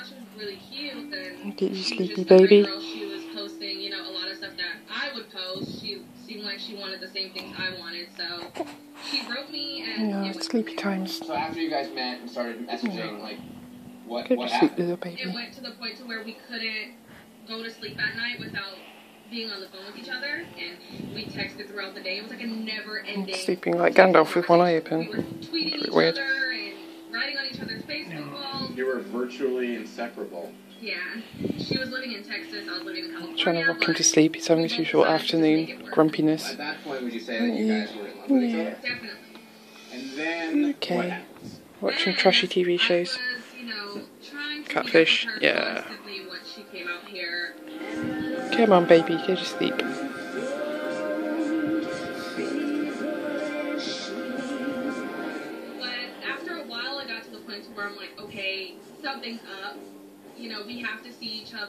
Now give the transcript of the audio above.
thought she was really cute. Then Get you sleepy, baby. girl she was posting, you know, a lot of stuff that I would post. She seemed like she wanted the same things I wanted, so she wrote me and Yeah, it was sleepy times. So after you guys met and started messaging, like, what Go what to sleep, happened? little it baby. went to the point to where we couldn't go to sleep at night without being on the phone with each other, and we texted throughout the day. It was like a never-ending. Sleeping like Gandalf with one eye open. We were tweeting each weird. other Facebook walls. You were virtually inseparable. Yeah, she was living in Texas. I was living in California. Trying to rock him to sleep. He's having his we both usual decided to just make afternoon grumpiness. At that point, would you say that you guys were in love with each other? Definitely. And then Okay. what happens? Watching Then trashy TV shows. I was, you know, to Catfish, be with her yeah. constantly she came out here. Come on, baby, go to sleep. To where I'm like, okay, something's up. You know, we have to see each other.